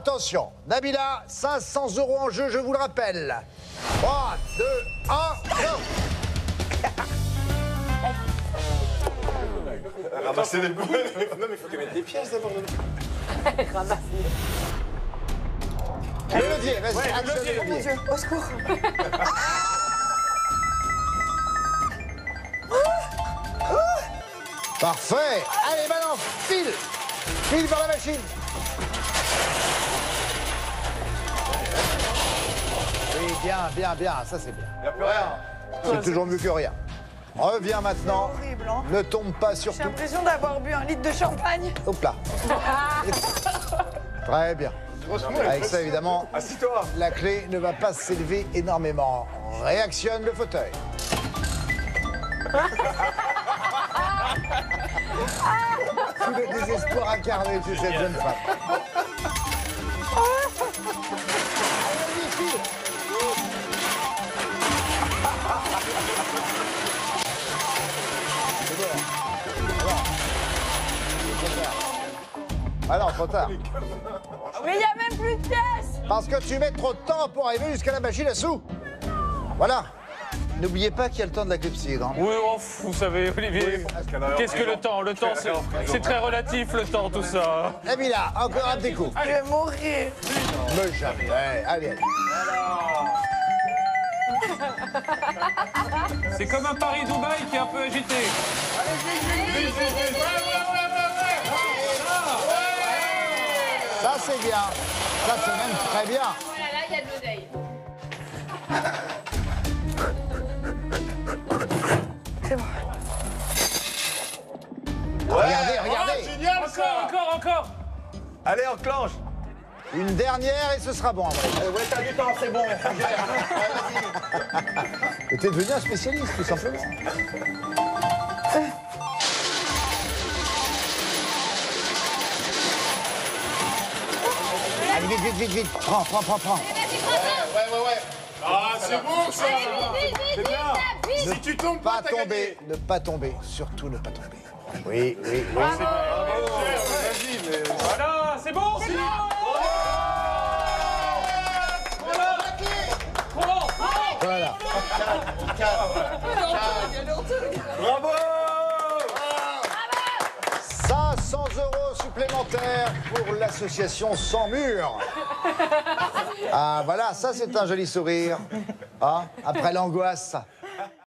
Attention, Nabila, 500 euros en jeu, je vous le rappelle. 3, 2, 1, go Ramasser des poubelles. Non, mais il faut que mettre des pièces d'abord. Le levier, vas-y, action levier. Au secours. Parfait. Allez, balance, file. File vers la machine. Oui, bien, bien, bien, ça c'est bien. Il n'y a plus rien. C'est toujours mieux que rien. Reviens maintenant. Horrible, hein. Ne tombe pas sur J'ai l'impression d'avoir bu un litre de champagne. Hop là. Très bien. Avec ça, évidemment, Assis-toi. la clé ne va pas s'élever énormément. Réactionne le fauteuil. Tout le désespoir incarné chez cette jeune femme. Ah non, trop tard. Mais il n'y a même plus de pièces. Parce que tu mets trop de temps pour arriver jusqu'à la machine à sous. Voilà. N'oubliez pas qu'il y a le temps de la clepsydre. hein. Oui, oh, vous savez, Olivier, qu'est-ce que le temps Le temps, c'est- c'est très relatif, le temps, tout ça. Emila, encore un petit coup. Je vais mourir. Me jamais. Allez, allez. C'est comme un Paris-Dubaï qui est un peu agité. Ça, c'est bien. Ça, c'est même très bien. Voilà, là, il y a de l'oseille. Allez, enclenche. Une dernière et ce sera bon. après. Ouais, t'as du temps, c'est bon. Et t'es devenu un spécialiste, tout simplement. Allez, vite, vite, vite, vite. Prends, prends, prends, prends. Ouais, ouais, ouais. Ah, c'est bon ça. C'est bien. Si tu tombes pas, Pas tomber, ne pas tomber. Surtout ne pas tomber. Oui, oui, oui. Vas-y, mais. Voilà, c'est bon, sinon Voilà. Bravo. 500 euros supplémentaires pour l'association Sans Mur. Ah voilà, ça c'est un joli sourire. Ah, après l'angoisse.